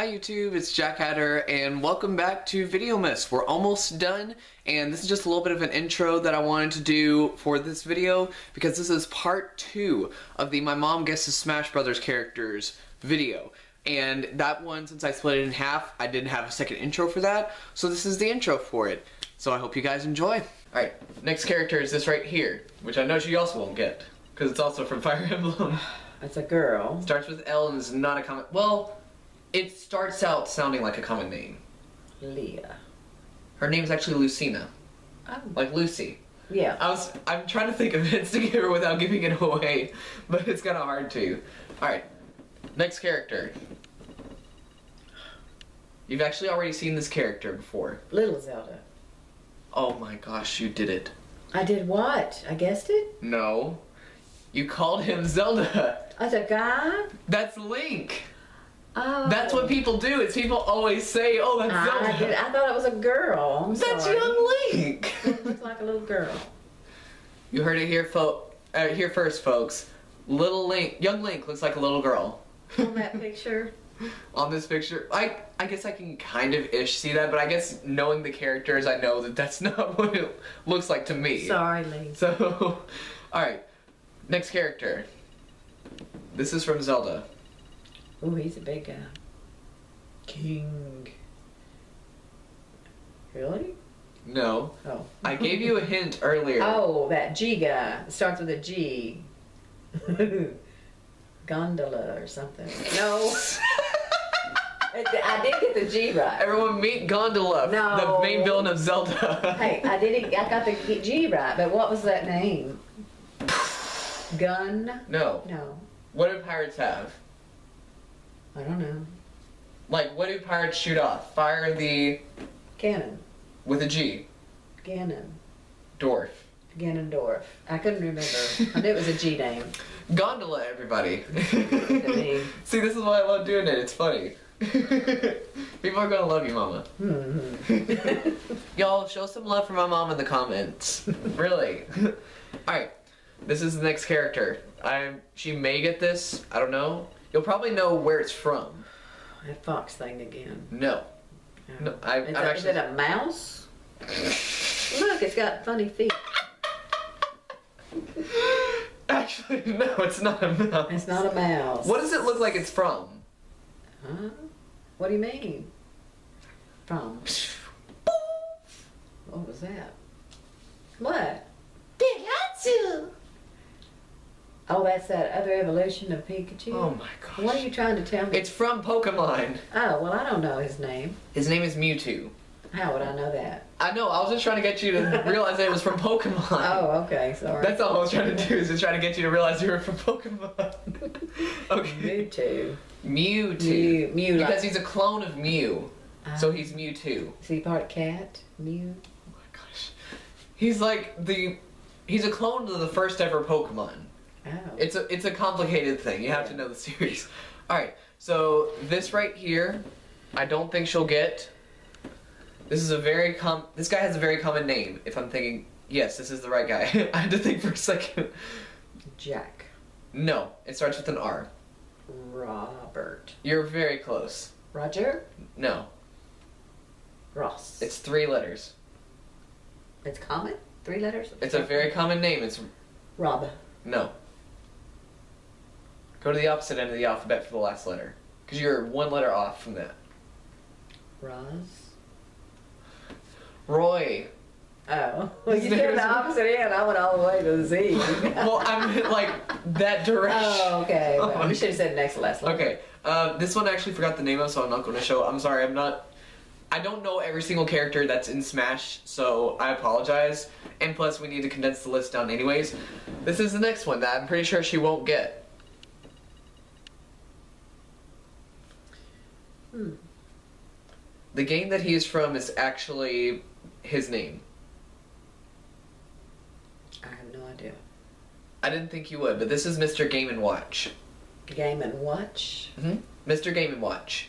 Hi YouTube, it's Jack Hatter and welcome back to Videomas. We're almost done and this is just a little bit of an intro that I wanted to do for this video because this is part two of the My Mom Guesses Smash Brothers characters video. And that one, since I split it in half, I didn't have a second intro for that, so this is the intro for it. So I hope you guys enjoy. Alright, next character is this right here, which I know she also won't get, because it's also from Fire Emblem. It's a girl. Starts with L and is not a common. Well, it starts out sounding like a common name. Leah. Her name's actually Lucina, Oh. like Lucy. Yeah. I was. I'm trying to think of hints to give her without giving it away, but it's kind of hard to. All right, next character. You've actually already seen this character before. Little Zelda. Oh my gosh, you did it. I did what? I guessed it? No, you called him Zelda. As a guy? That's Link. Oh. That's what people do. Is people always say, "Oh, that's I, Zelda." I thought it was a girl. I'm That's sorry. young Link. Looks like a little girl. You heard it here, fo- uh, here first, folks. Little Link, young Link looks like a little girl On that picture? on this picture. I, I guess I can kind of ish see that, but I guess knowing the characters, I know that that's not what it looks like to me. Sorry, Lee. So, all right, next character. This is from Zelda. Ooh, he's a big guy. King. Really? No, Oh. I gave you a hint earlier. Oh, that G guy. It starts with a G. Gondola or something. No. I did get the G right. Everyone meet Gondola, No. the main villain of Zelda. Hey, I didn't. I got the G right, but what was that name? Gun? no. No, What do pirates have? I don't know. Like, what do pirates shoot off? Fire the cannon with a G. Gannon. Dwarf. Ganondorf. I couldn't remember. I knew it was a G name. Gondola, everybody. See, this is why I love doing it. It's funny. People are gonna love you, Mama. Hmm. Y'all, show some love for my mom in the comments. really. Alright, this is the next character. I She may get this. I don't know. You'll probably know where it's from. that fox thing again. No. Oh. No, I- is, I've that, actually- is it a mouse? Look, it's got funny feet. Actually, no, it's not a mouse. It's not a mouse. What does it look like it's from? Huh? What do you mean? From? What was that? What? Pikachu! Oh, that's that other evolution of Pikachu? Oh my gosh. What are you trying to tell me? It's from Pokemon. Oh, well, I don't know his name. His name is Mewtwo. How would I know that? I know, I was just trying to get you to realize that it was from Pokemon. Oh, okay, sorry. That's all I was trying to do is just try to get you to realize you were from Pokemon. okay. Mewtwo. Mewtwo. Mew, Mew like, Because he's a clone of Mew. So Ah. he's Mewtwo. Is he part cat? Mew? Oh my gosh. He's like the he's a clone of the first ever Pokemon. Oh. It's a it's a complicated thing. You have to know the series. Alright, so this right here, I don't think she'll get. This is a very com this guy has a very common name, if I'm thinking yes, this is the right guy. I had to think for a second. Jack. No, it starts with an R. Robert. You're very close. Roger? No, Ross. it's three letters. It's common? Three letters? It's a very common name. It's Rob. no. Go to the opposite end of the alphabet for the last letter. Because you're one letter off from that. Roz. Roy. Oh. Well, you said the opposite end. I went all the way to the Z. well, I meant like that direction. Oh, okay. Oh Well, we should have said next to last letter. Okay, uh, this one I actually forgot the name of, so I'm not going to show. I'm sorry, I'm not. I don't know every single character that's in Smash, so I apologize. And plus, we need to condense the list down anyways. This is the next one that I'm pretty sure she won't get. Hmm. The game that he is from is actually his name. I have no idea. I didn't think you would, but this is Mr. Game and Watch. Game and Watch. Mhm. Mr. Game and Watch,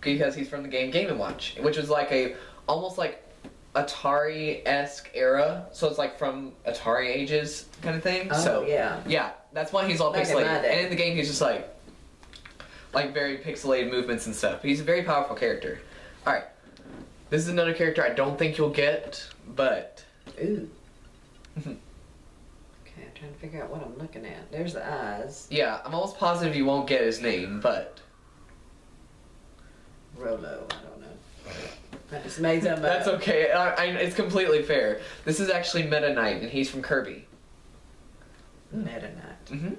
because he's from the game Game and Watch, which was like a almost like Atari esque era. So it's like from Atari ages kind of thing. Oh, so yeah. yeah, that's why he's all pixelated. And in the game, he's just like like very pixelated movements and stuff. He's a very powerful character. All right, this is another character I don't think you'll get, but Ooh. okay, I'm trying to figure out what I'm looking at. There's the eyes. yeah, I'm almost positive you won't get his name, but Rolo. I don't know. I just made up. that's okay. I, I, it's completely fair. This is actually Meta Knight, and he's from Kirby. Meta Knight. hmm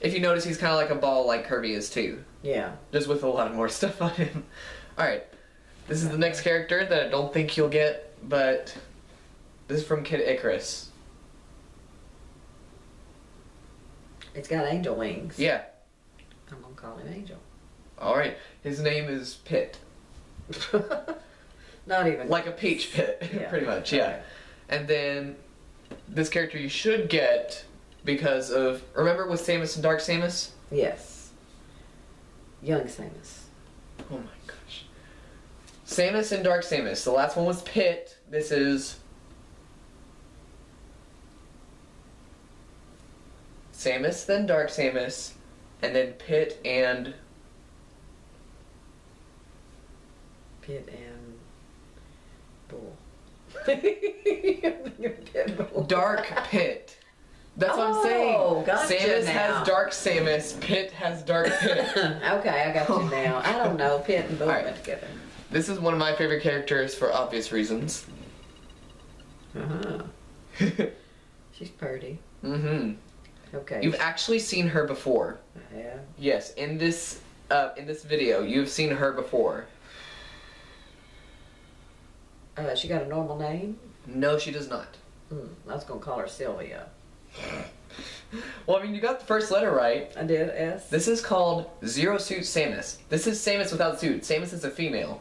If you notice, he's kind of like a ball, like Kirby is too, Yeah. just with a lot more stuff on him. All right, this is the next character that I don't think you'll get, but this is from Kid Icarus. It's got angel wings. Yeah. I'm gonna call him Angel. All right. His name is Pit, Not even. like a peach pit, Yeah. pretty much. Yeah. Okay. And then this character you should get because of remember with Samus and Dark Samus. Yes. Young Samus. Oh my gosh. Samus and Dark Samus. The last one was Pit. This is Samus, then Dark Samus, and then Pit and Pit and Bull. Dark Pit. That's what I'm Oh, saying. gotcha Samus now. has Dark Samus. Pit has Dark Pit. okay, I got you now. I don't know. Pit and Bull Alright. went together. this is one of my favorite characters for obvious reasons. Uh huh. She's pretty. mm-hmm. Okay. You've actually seen her before. yeah. Yes, in this uh, in this video, you've seen her before. Uh, she got a normal name. No, she does not. Hmm, I was gonna call her Sylvia. Well, I mean, you got the first letter right. I did. S. This is called Zero Suit Samus. This is Samus without suit. Samus is a female.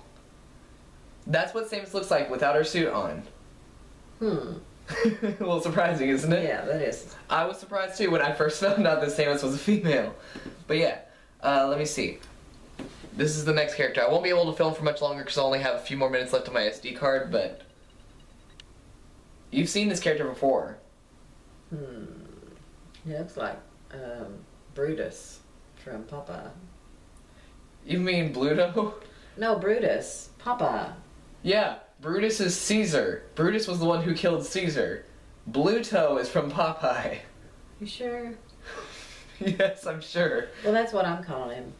That's what Samus looks like without her suit on. Hmm. a little surprising, isn't it? Yeah, that is. I was surprised too when I first found out that Samus was a female. But yeah, uh, let me see. This is the next character. I won't be able to film for much longer because I only have a few more minutes left on my SD card, but. You've seen this character before. Hmm. He looks like um, Brutus from Popeye. You mean Bluto? No, Brutus. Popeye. Yeah, Brutus is Caesar. Brutus was the one who killed Caesar. Bluto is from Popeye. You sure? yes, I'm sure. Well, that's what I'm calling him.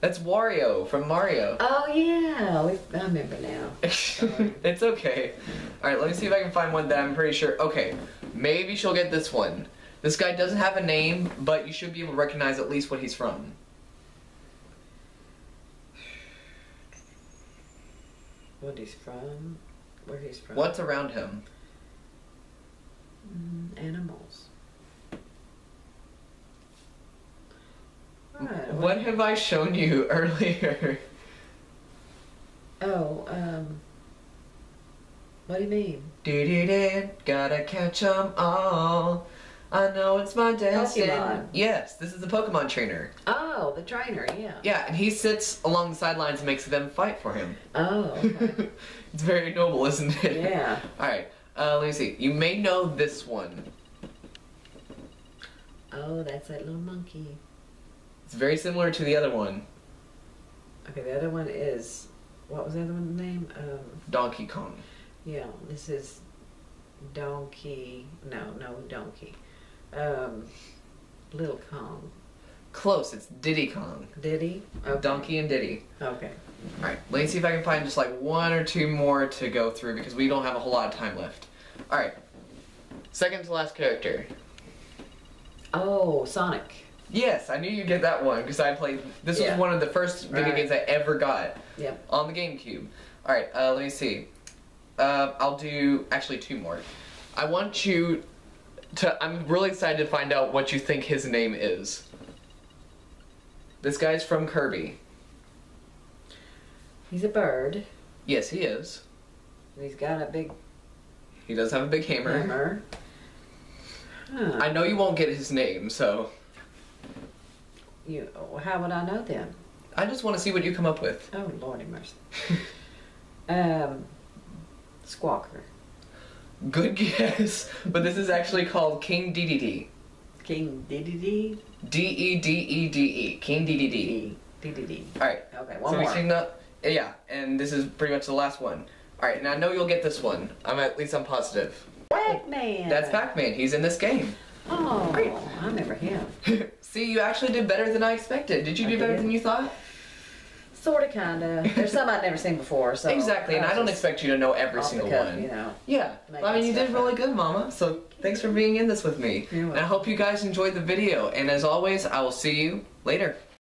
That's Wario from Mario. Oh yeah, we, I remember now. it's okay. Alright, let me see if I can find one that I'm pretty sure. Okay, maybe she'll get this one. This guy doesn't have a name, but you should be able to recognize at least what he's from. What he's from? Where he's from? What's around him? Mm, animals. Right, What have I shown you earlier? Oh, um. What do you mean? Do do do, gotta catch 'em all. I know it's my destiny. Pokemon. Yes, this is the Pokemon trainer. Oh, the trainer. Yeah. Yeah, and he sits along the sidelines and makes them fight for him. Oh. Okay. it's very noble, isn't it? yeah. Alright, uh, let me see. You may know this one. Oh, that's that little monkey. It's very similar to the other one, Okay, the other one is what was the other one's name? Um, Donkey Kong. yeah, this is Donkey. No, no Donkey. Um, Little Kong. Close, it's Diddy Kong. Diddy. Okay. Donkey and Diddy. Okay. Alright, let me see if I can find just like one or two more to go through because we don't have a whole lot of time left. Alright, second to last character. Oh, Sonic. Yes, I knew you'd get that one because I played. This Yeah. was one of the first video Right. games I ever got Yep. on the GameCube. All right, uh, let me see. Uh, I'll do actually two more. I want you to. I'm really excited to find out what you think his name is. This guy's from Kirby. He's a bird. Yes, he is. He's got a big He does have a big hammer. hammer. Huh. I know you won't get his name, so You, how would I know then? I just want to see what you come up with. Oh, Lordy mercy. um, Squawker. Good guess, but this is actually called King Dedede. King Diddy D E D E D E. King Dedede. D D D. All right. Okay, one so we've more. seen the yeah, and this is pretty much the last one. All right, and I know you'll get this one. I'm at least I'm positive. Pac-Man. That's Pac-Man. He's in this game. Oh, Great. I remember him. See, you actually did better than I expected. Did you I do better did. than you thought? Sorta, kinda. There's some I'd never seen before, so. exactly, and I don't expect you to know every single cuff, one. You know. Yeah, Make I mean, you did really good, Mama. So thanks for being in this with me. And I hope you guys enjoyed the video. And as always, I will see you later.